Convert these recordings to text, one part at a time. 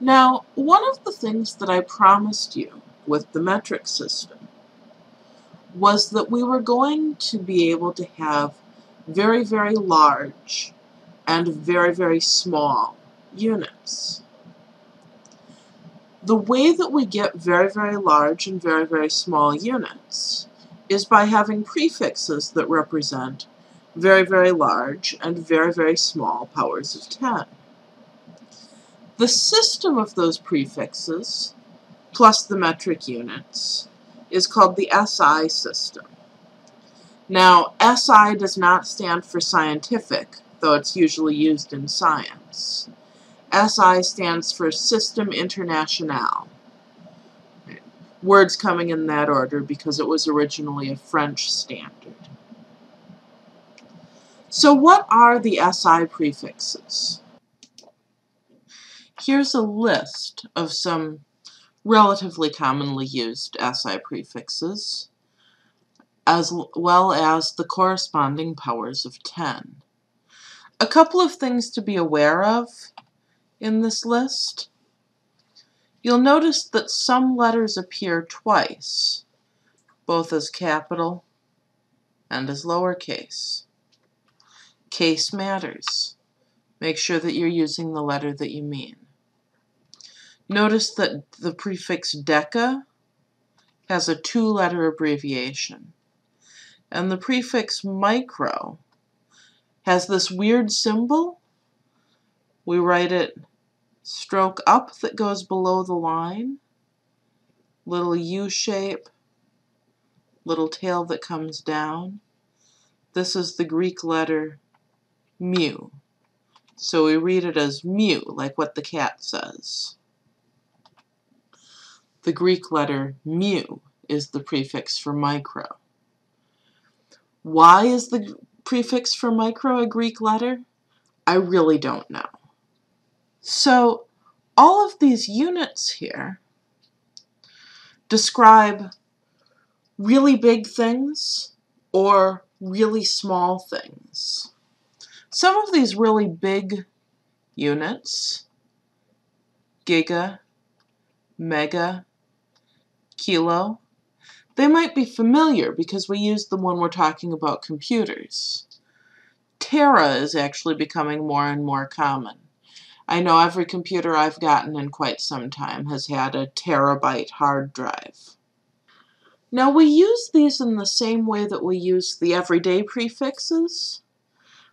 Now, one of the things that I promised you with the metric system was that we were going to be able to have very, very large and very, very small units. The way that we get very, very large and very, very small units is by having prefixes that represent very, very large and very, very small powers of 10. The system of those prefixes, plus the metric units, is called the SI system. Now, SI does not stand for scientific, though it's usually used in science. SI stands for System International. Words coming in that order because it was originally a French standard. So what are the SI prefixes? Here's a list of some relatively commonly used SI prefixes, as well as the corresponding powers of 10. A couple of things to be aware of in this list. You'll notice that some letters appear twice, both as capital and as lowercase. Case matters. Make sure that you're using the letter that you mean. Notice that the prefix deca has a two-letter abbreviation. And the prefix micro has this weird symbol. We write it stroke up that goes below the line, little U shape, little tail that comes down. This is the Greek letter mu. So we read it as mu, like what the cat says. The Greek letter mu is the prefix for micro. Why is the prefix for micro a Greek letter? I really don't know. So all of these units here describe really big things or really small things. Some of these really big units, giga, mega, kilo, they might be familiar because we use them when we're talking about computers. Tera is actually becoming more and more common. I know every computer I've gotten in quite some time has had a terabyte hard drive. Now we use these in the same way that we use the everyday prefixes,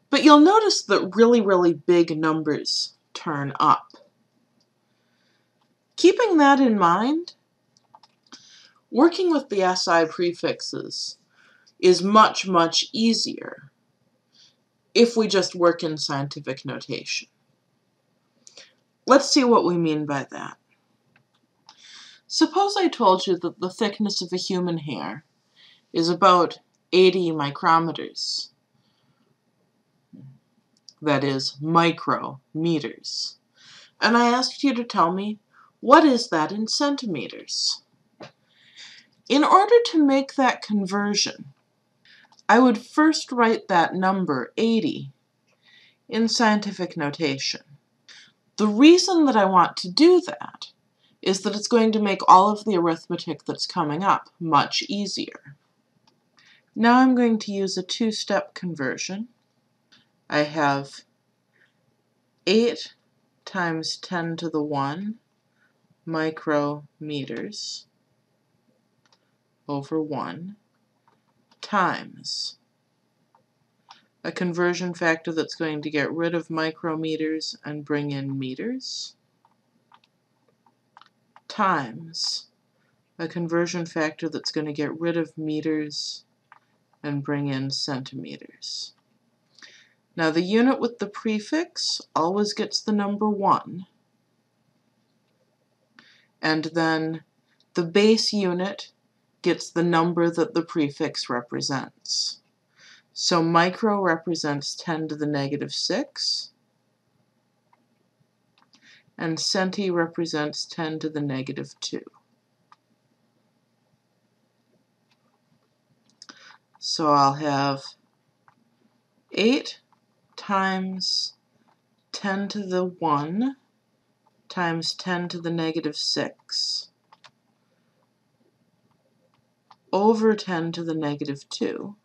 but you'll notice that really, really big numbers turn up. Keeping that in mind, working with the SI prefixes is much, much easier if we just work in scientific notation. Let's see what we mean by that. Suppose I told you that the thickness of a human hair is about 80 micrometers. That is, micrometers. And I asked you to tell me, what is that in centimeters? In order to make that conversion, I would first write that number, 80, in scientific notation. The reason that I want to do that is that it's going to make all of the arithmetic that's coming up much easier. Now I'm going to use a two-step conversion. I have 8 times 10 to the 1 micrometers over 1 times. A conversion factor that's going to get rid of micrometers and bring in meters. Times. A conversion factor that's going to get rid of meters and bring in centimeters. Now the unit with the prefix always gets the number 1 and then the base unit gets the number that the prefix represents. So micro represents 10 to the negative 6, and centi represents 10 to the negative 2. So I'll have 8 times 10 to the 1 times 10 to the negative 6 over 10 to the negative 2.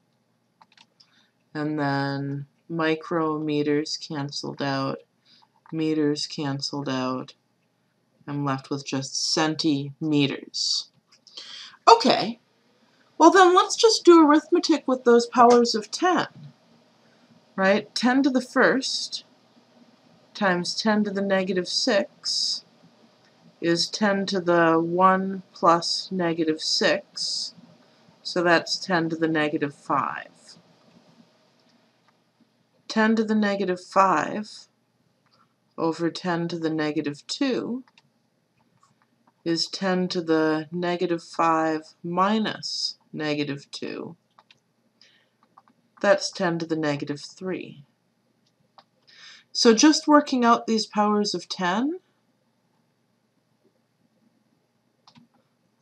And then micrometers canceled out, meters canceled out. I'm left with just centimeters. Okay, well then let's just do arithmetic with those powers of 10. Right, 10 to the first times 10 to the negative 6 is 10 to the 1 plus negative 6, so that's 10 to the negative 5. 10 to the negative 5 over 10 to the negative 2 is 10 to the negative 5 minus negative 2. That's 10 to the negative 3. So just working out these powers of 10,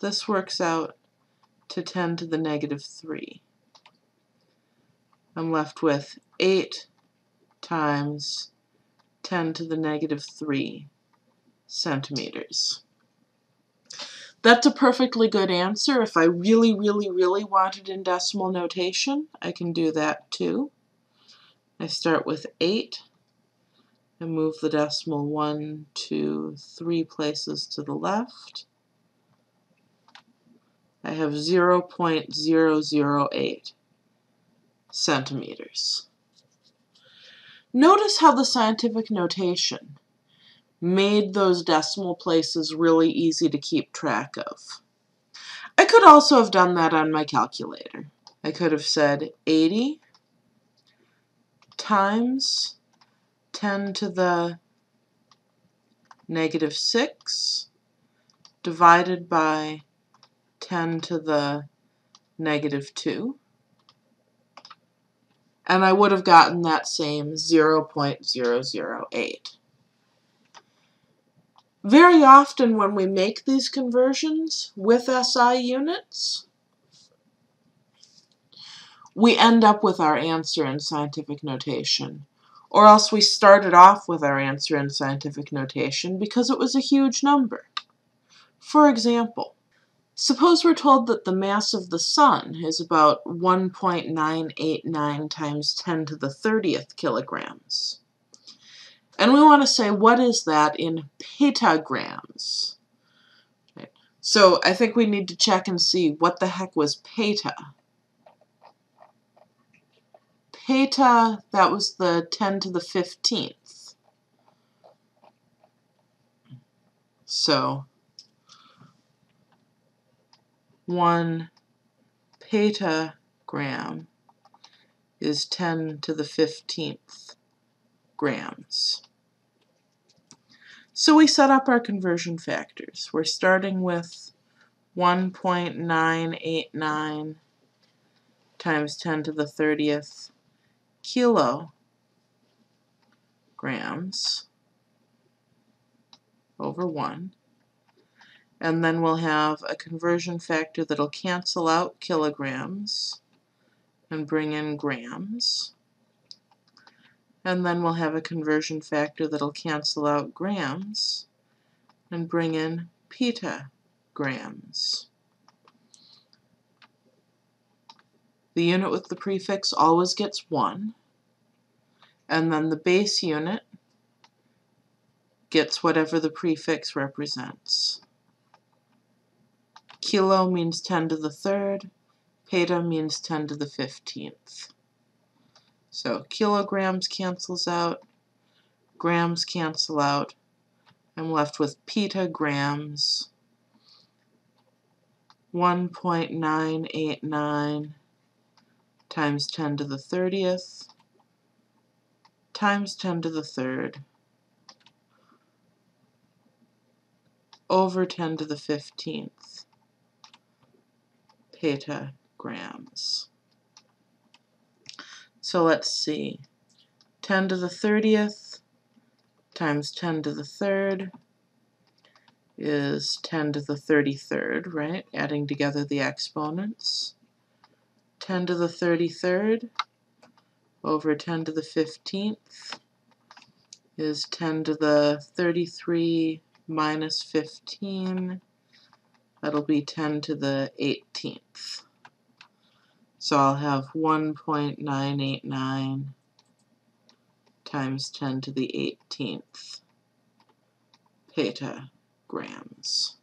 this works out to 10 to the negative 3. I'm left with 8 times 10 to the negative 3 centimeters. That's a perfectly good answer. If I really, really, really wanted in decimal notation, I can do that too. I start with 8 and move the decimal one, two, three places to the left. I have 0 0.008 centimeters. Notice how the scientific notation made those decimal places really easy to keep track of. I could also have done that on my calculator. I could have said 80 times 10 to the negative 6 divided by 10 to the negative 2. And I would have gotten that same 0.008. Very often when we make these conversions with SI units, we end up with our answer in scientific notation or else we started off with our answer in scientific notation because it was a huge number. For example, suppose we're told that the mass of the sun is about 1.989 times 10 to the 30th kilograms. And we want to say, what is that in petagrams? So I think we need to check and see what the heck was peta. Peta, that was the 10 to the 15th. So, 1 petagram is 10 to the 15th grams. So we set up our conversion factors. We're starting with 1.989 times 10 to the 30th kilograms over 1. And then we'll have a conversion factor that'll cancel out kilograms and bring in grams. And then we'll have a conversion factor that'll cancel out grams and bring in petagrams. The unit with the prefix always gets 1, and then the base unit gets whatever the prefix represents. Kilo means 10 to the third, peta means 10 to the 15th. So kilograms cancels out, grams cancel out. I'm left with petagrams, 1.989 times 10 to the 30th times 10 to the third over 10 to the 15th petagrams. So let's see. 10 to the 30th times 10 to the third is 10 to the 33rd, right? Adding together the exponents. 10 to the 33rd over 10 to the 15th is 10 to the 33 minus 15, that'll be 10 to the 18th. So I'll have 1.989 times 10 to the 18th petagrams.